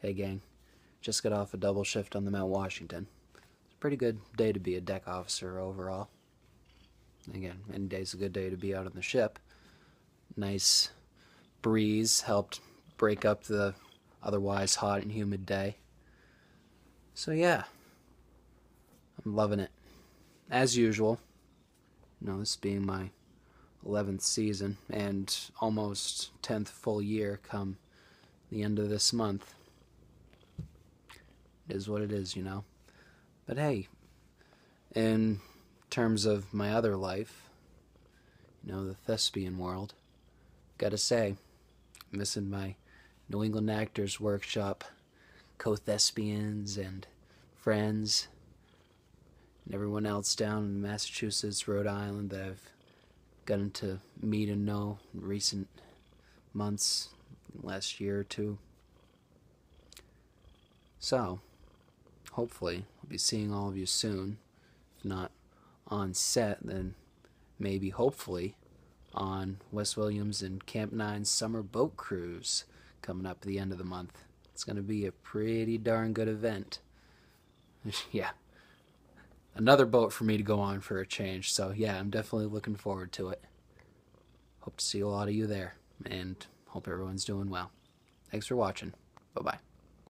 Hey gang, just got off a double shift on the Mount Washington. It's a pretty good day to be a deck officer overall. Again, any day's a good day to be out on the ship. Nice breeze helped break up the otherwise hot and humid day. So yeah, I'm loving it. As usual, you know, this being my 11th season and almost 10th full year come the end of this month. Is what it is, you know. But hey, in terms of my other life, you know, the thespian world, gotta say, missing my New England Actors Workshop co thespians and friends and everyone else down in Massachusetts, Rhode Island that I've gotten to meet and know in recent months, last year or two. So, hopefully, I'll be seeing all of you soon. If not on set, then maybe, hopefully, on Wes Williams and Camp Nine's summer boat cruise coming up at the end of the month. It's going to be a pretty darn good event. yeah. Another boat for me to go on for a change. So, yeah, I'm definitely looking forward to it. Hope to see a lot of you there and hope everyone's doing well. Thanks for watching. Bye bye.